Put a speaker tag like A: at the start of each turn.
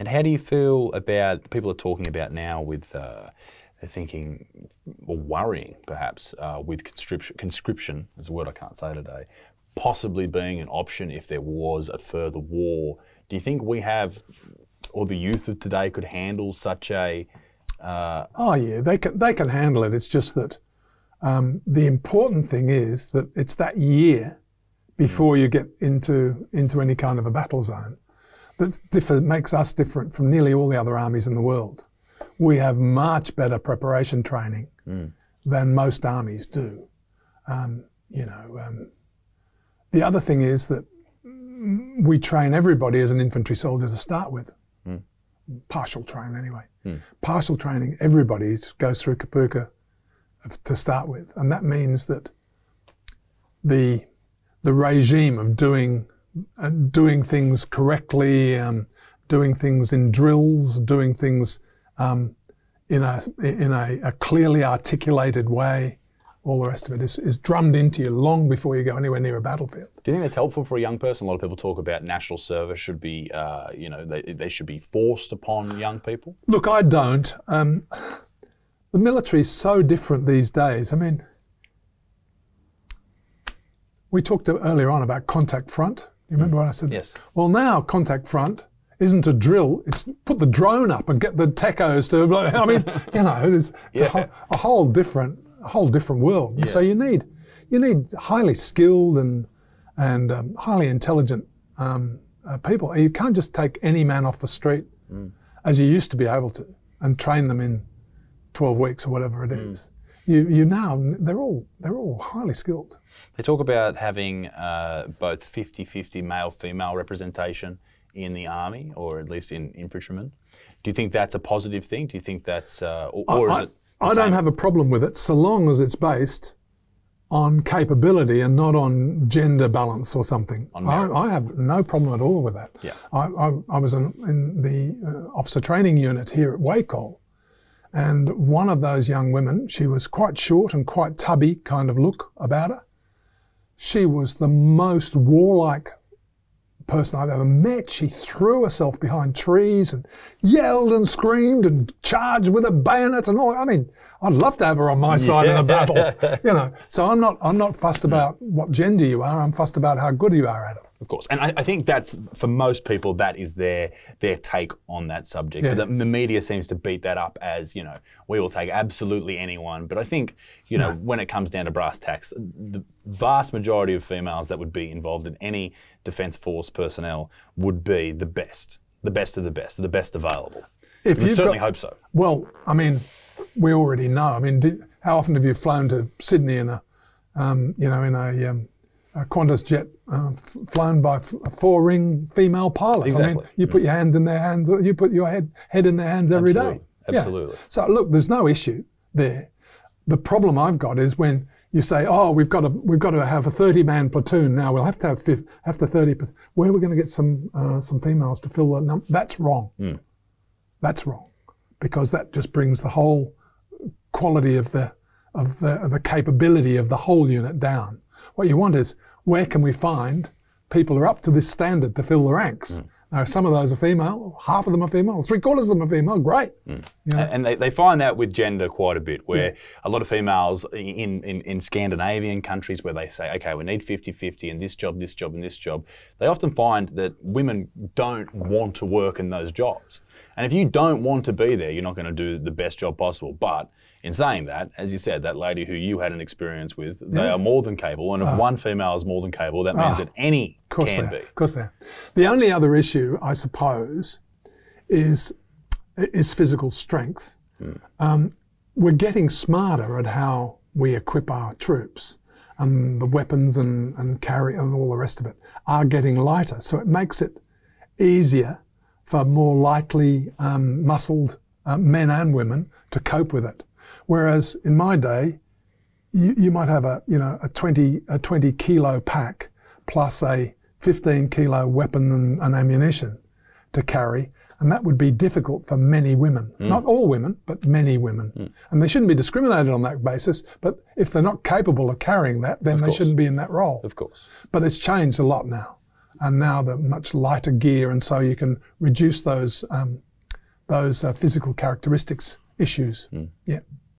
A: And how do you feel about people are talking about now with uh, they're thinking or worrying perhaps uh, with conscription, conscription is a word I can't say today, possibly being an option if there was a further war. Do you think we have, or the youth of today could handle such a? Uh,
B: oh yeah, they can they can handle it. It's just that um, the important thing is that it's that year before you get into into any kind of a battle zone that differ, makes us different from nearly all the other armies in the world. We have much better preparation training mm. than most armies do. Um, you know, um, the other thing is that we train everybody as an infantry soldier to start with. Mm. Partial training, anyway. Mm. Partial training, everybody goes through Kapooka to start with. And that means that the, the regime of doing, doing things correctly, um, doing things in drills, doing things um, in, a, in a, a clearly articulated way, all the rest of it is, is drummed into you long before you go anywhere near a battlefield.
A: Do you think that's helpful for a young person? A lot of people talk about national service should be, uh, you know, they, they should be forced upon young people.
B: Look, I don't. Um, the military is so different these days. I mean, we talked earlier on about contact front. You remember mm. what I said?
A: Yes.
B: Well, now contact front isn't a drill. It's put the drone up and get the techos to. I mean, you know, it's, yeah. a, whole, a, whole, different, a whole different world. Yeah. So you need, you need highly skilled and and um, highly intelligent um, uh, people. You can't just take any man off the street mm. as you used to be able to and train them in 12 weeks or whatever it mm. is. You, you now, they're all, they're all highly skilled.
A: They talk about having uh, both 50 50 male female representation in the army, or at least in infantrymen. Do you think that's a positive thing? Do you think that's, uh, or, or
B: I,
A: is it?
B: I don't have a problem with it so long as it's based on capability and not on gender balance or something. I, I, have no problem at all with that.
A: Yeah.
B: I, I, I was in, in the uh, officer training unit here at Wacol, and one of those young women, she was quite short and quite tubby kind of look about her. She was the most warlike person I've ever met. She threw herself behind trees and yelled and screamed and charged with a bayonet and all. I mean, I'd love to have her on my side yeah. in a battle, you know. So I'm not, I'm not fussed hmm. about what gender you are. I'm fussed about how good you are at it.
A: Of course, and I, I, think that's for most people that is their their take on that subject. Yeah. The, the, media seems to beat that up as you know we will take absolutely anyone, but I think you know no. when it comes down to brass tacks, the vast majority of females that would be involved in any defence force personnel would be the best, the best of the best, the best available. If you certainly got, hope so.
B: Well, I mean, we already know. I mean, did, how often have you flown to Sydney in a, um, you know, in a um, a Qantas jet uh, flown by a four-ring female pilot.
A: Exactly. I
B: mean, you put your hands in their hands, you put your head head in their hands every
A: Absolutely.
B: day.
A: Absolutely.
B: Yeah. So look, there's no issue there. The problem I've got is when you say, "Oh, we've got to we've got to have a 30-man platoon now. We'll have to have fifth, have to 30. Where are we going to get some uh, some females to fill that number?" That's wrong. Mm. That's wrong, because that just brings the whole quality of the of the of the capability of the whole unit down. What you want is where can we find people who are up to this standard to fill the ranks? Mm. Now, some of those are female, half of them are female, three quarters of them are female, great. Mm.
A: You know? And they, they find that with gender quite a bit, where yeah. a lot of females in, in, in, Scandinavian countries where they say, okay, we need 50 50 in this job, this job, and this job, they often find that women don't want to work in those jobs. And if you don't want to be there, you're not going to do the best job possible. But in saying that, as you said, that lady who you had an experience with, they are more than capable. And if uh, one female is more than capable, that means uh, that any can be.
B: Of course they are. The only other issue, I suppose, is is physical strength. Mm. Um, we're getting smarter at how we equip our troops and the weapons and, and carry and all the rest of it are getting lighter. So it makes it easier for more lightly um, muscled uh, men and women to cope with it. Whereas in my day, you, you might have a, you know, a 20, a 20 kilo pack plus a 15 kilo weapon and, and ammunition to carry. And that would be difficult for many women. Mm. Not all women, but many women. Mm. And they shouldn't be discriminated on that basis. But if they're not capable of carrying that, then of they course. shouldn't be in that role.
A: Of course.
B: But it's changed a lot now. and now the much lighter gear, and so you can reduce those um, those uh, physical characteristics issues. Yeah.